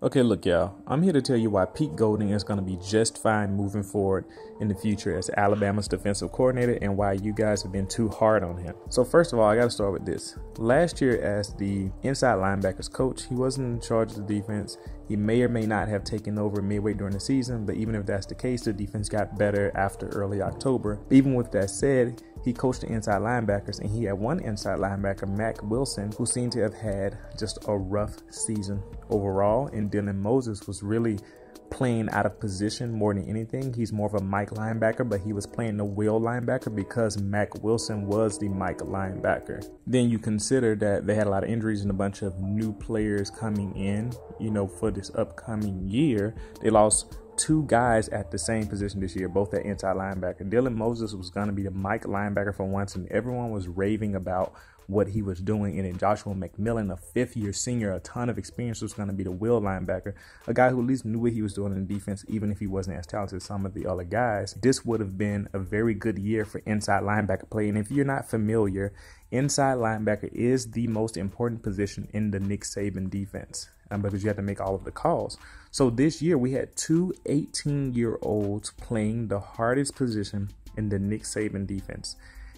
Okay, look, y'all. I'm here to tell you why Pete Golding is going to be just fine moving forward in the future as Alabama's defensive coordinator and why you guys have been too hard on him. So, first of all, I got to start with this. Last year, as the inside linebackers coach, he wasn't in charge of the defense. He may or may not have taken over midway during the season, but even if that's the case, the defense got better after early October. Even with that said, he coached the inside linebackers, and he had one inside linebacker, Mack Wilson, who seemed to have had just a rough season overall. And Dylan Moses was really playing out of position more than anything. He's more of a Mike linebacker, but he was playing the will linebacker because Mack Wilson was the Mike linebacker. Then you consider that they had a lot of injuries and a bunch of new players coming in, you know, for this upcoming year. They lost two guys at the same position this year, both at inside linebacker. Dylan Moses was going to be the Mike linebacker for once, and everyone was raving about what he was doing. And then Joshua McMillon, a fifth year senior, a ton of experience, was going to be the will linebacker, a guy who at least knew what he was doing in defense, even if he wasn't as talented as some of the other guys. This would have been a very good year for inside linebacker play. And if you're not familiar, inside linebacker is the most important position in the Nick Saban defense um, because you have to make all of the calls. So this year we had two 18 year olds playing the hardest position in the Nick Saban defense.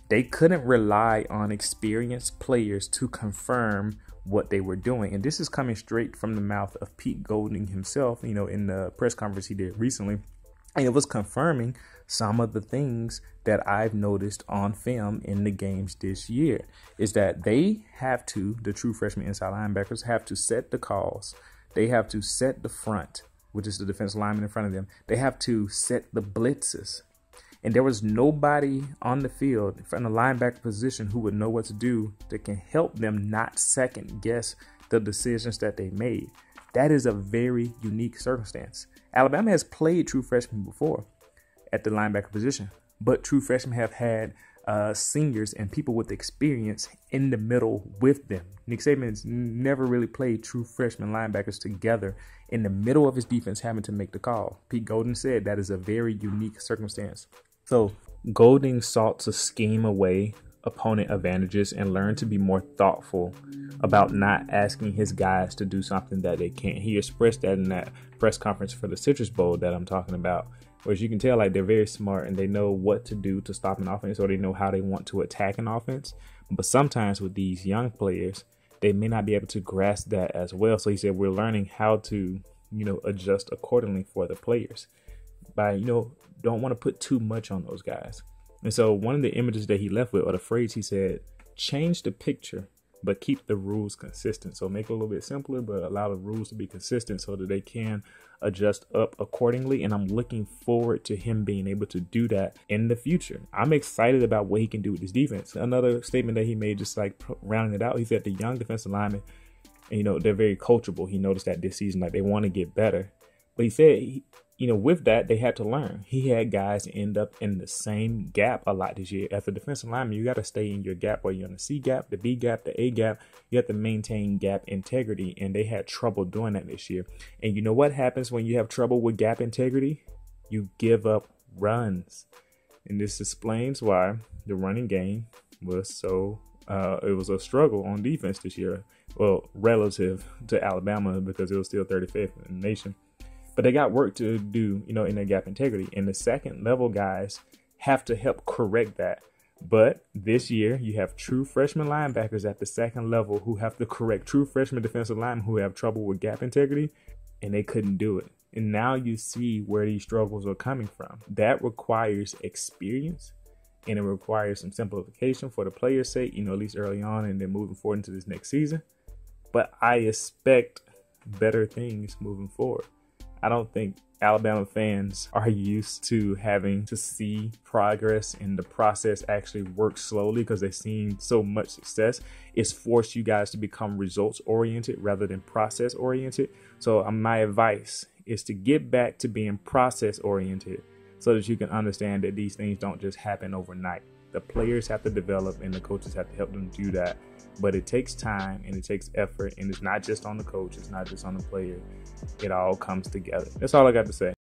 They couldn't rely on experienced players to confirm what they were doing. And this is coming straight from the mouth of Pete Golding himself, you know, in the press conference he did recently. And it was confirming some of the things that I've noticed on film in the games this year is that they have to, the true freshman inside linebackers, have to set the calls. They have to set the front, which is the defense lineman in front of them. They have to set the blitzes. And there was nobody on the field from the linebacker position who would know what to do that can help them not second guess the decisions that they made. That is a very unique circumstance. Alabama has played true freshmen before at the linebacker position, but true freshmen have had uh, seniors and people with experience in the middle with them. Nick Saban's never really played true freshman linebackers together in the middle of his defense having to make the call. Pete Golding said that is a very unique circumstance. So Golding sought to scheme away opponent advantages and learn to be more thoughtful about not asking his guys to do something that they can't. He expressed that in that press conference for the Citrus Bowl that I'm talking about. Whereas you can tell like they're very smart and they know what to do to stop an offense or they know how they want to attack an offense. But sometimes with these young players, they may not be able to grasp that as well. So he said we're learning how to, you know, adjust accordingly for the players. By, you know, don't want to put too much on those guys. And so one of the images that he left with, or the phrase he said, change the picture, but keep the rules consistent. So make it a little bit simpler, but allow the rules to be consistent so that they can adjust up accordingly. And I'm looking forward to him being able to do that in the future. I'm excited about what he can do with his defense. Another statement that he made, just like rounding it out, he said the young defensive linemen, you know, they're very coachable. He noticed that this season, like they want to get better. But he said he, you know, with that, they had to learn. He had guys end up in the same gap a lot this year. As a defensive lineman, you got to stay in your gap, whether you're in the C gap, the B gap, the A gap. You have to maintain gap integrity, and they had trouble doing that this year. And you know what happens when you have trouble with gap integrity? You give up runs. And this explains why the running game was so, uh, it was a struggle on defense this year. Well, relative to Alabama because it was still 35th in the nation but they got work to do, you know, in their gap integrity. And the second level guys have to help correct that. But this year, you have true freshman linebackers at the second level who have to correct true freshman defensive linemen who have trouble with gap integrity, and they couldn't do it. And now you see where these struggles are coming from. That requires experience and it requires some simplification for the player's sake, you know, at least early on and then moving forward into this next season. But I expect better things moving forward. I don't think Alabama fans are used to having to see progress and the process actually work slowly because they've seen so much success. It's forced you guys to become results oriented rather than process oriented. So, um, my advice is to get back to being process oriented so that you can understand that these things don't just happen overnight. The players have to develop and the coaches have to help them do that. But it takes time and it takes effort, and it's not just on the coach, it's not just on the player. It all comes together. That's all I got to say.